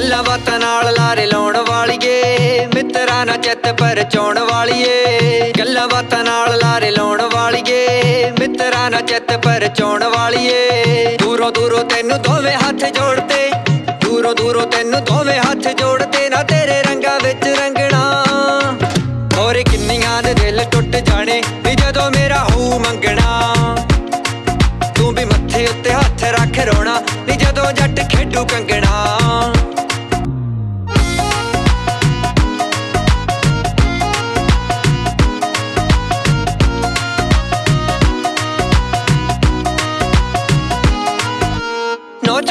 ਬਾਤਾਂ ਨਾਲ ਲਾਰੇ ਲਾਉਣ ਵਾਲੀਏ, ਮਿੱਤਰਾਂ ਨਾਲ ਚਿੱਤ ਪਰਚਾਉਣ ਵਾਲੀਏ। ਗੱਲਾਂ ਬਾਤਾਂ ਨਾਲ ਲਾਰੇ ਲਾਉਣ ਵਾਲੀਏ, ਮਿੱਤਰਾਂ ਨਾਲ ਚਿੱਤ ਪਰਚਾਉਣ ਵਾਲੀਏ। ਦੂਰੋਂ ਦੂਰੋਂ ਤੈਨੂੰ ਦੋਵੇਂ ਹੱਥ ਜੋੜਦੇ, ਦੂਰੋਂ ਦੂਰੋਂ ਤੈਨੂੰ ਦੋਵੇਂ ਹੱਥ ਜੋੜਦੇ, ਨਾ ਤੇਰੇ ਰੰਗਾਂ ਵਿੱਚ ਰੰਗਣਾ। ਹੋਰ ਕਿੰਨੀਆਂ ਦੇ ਦਿਲ ਟੁੱਟ ਜਾਣੇ ਵੀ ਜਦੋਂ ਮੇਰਾ ਹੂ ਮੰਗਣਾ। ਤੂੰ ਵੀ ਮੱਥੇ ਉੱਤੇ ਹੱਥ ਰੱਖ ਰੋਣਾ, ਨੀ ਜਦੋਂ ਜੱਟ ਖੇਡੂ ਕੰਗਣਾ।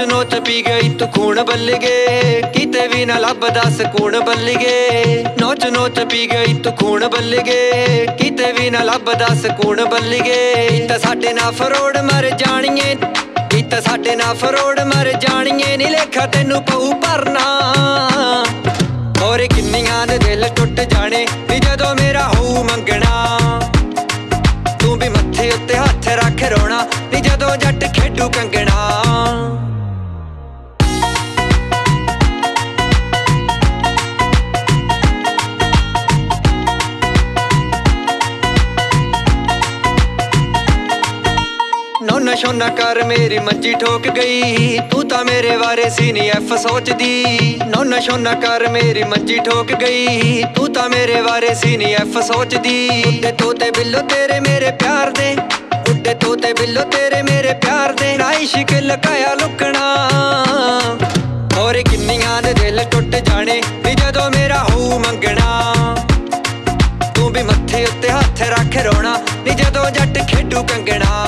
ਨੋਚ ਨੋਚ ਪੀ ਗਈ, ਤੂੰ ਖੂਨ ਬੱਲਗੇ ਕਿਤੇ ਵੀ ਨਾ ਲੱਭਦਾ ਸਕੂਨ ਬੱਲਗੇ ਨੋਚ ਨੋਚ ਪੀ ਗਈ, ਤੂੰ ਖੂਨ ਬੱਲਗੇ ਕਿਤੇ ਵੀ ਨਾ ਲੱਭਦਾ ਸਕੂਨ ਬੱਲਗੇ ਤਾਂ ਸਾਡੇ ਨਾਲ ਫਰੋੜ ਮਰ ਜਾਣੀਏ। ਤਾਂ ਸਾਡੇ ਨਾਲ ਫਰੋੜ ਮਰ ਜਾਣੀਏ। ਨੀ ਲੇਖਾ ਤੈਨੂੰ ਪਊ ਭਰਨਾ ਔਰ ਕਿੰਨੀਆਂ ਦੇ ਦਿਲ ਟੁੱਟ ਜਾਣੇ ਵੀ ਜਦੋਂ ਮੇਰਾ ਹੋਊ ਮੰਗਣਾ। ਤੂੰ ਵੀ ਮੱਥੇ ਉੱਤੇ ਹੱਥ ਰੱਖ ਰੋਣਾ ਨੀ ਜਦੋਂ ਜੱਟ ਖੇਡੂ ਕੰਗਣਾ। ਨਸ਼ੋ ਨਾ ਕਰ, ਮੇਰੀ ਮੰਜੀ ਠੋਕ ਗਈ। ਤੂੰ ਤਾਂ ਮੇਰੇ ਬਾਰੇ ਸੀ ਨਹੀਂ ਐਫ ਸੋਚਦੀ। ਨੋ ਨਸ਼ੋ ਨਾ ਕਰ, ਮੇਰੀ ਮੰਜੀ ਠੋਕ ਗਈ। ਤੂੰ ਤਾਂ ਮੇਰੇ ਬਾਰੇ ਸੀ ਨਹੀਂ ਐਫ ਸੋਚਦੀ। ਉੱਤੇ ਤੋਤੇ ਬਿੱਲੋ ਤੇਰੇ ਮੇਰੇ ਪਿਆਰ ਦੇ। ਉੱਤੇ ਤੋਤੇ ਬਿੱਲੋ ਤੇਰੇ ਮੇਰੇ ਪਿਆਰ ਦੇ। ਨਾ ਇਸ਼ਕ ਲਕਾਇਆ ਲੁਕਣਾ। ਹੋਰ ਕਿੰਨੀਆਂ ਦੇ ਦਿਲ ਟੁੱਟ ਜਾਣੇ, ਵੀ ਜਦੋਂ ਮੇਰਾ ਹੂ ਮੰਗਣਾ। ਤੂੰ ਵੀ ਮੱਥੇ ਉੱਤੇ ਹੱਥ ਰੱਖ ਰੋਣਾ ਨੀ ਜਦੋਂ ਜੱਟ ਖੇਡੂ ਕੰਗਣਾ।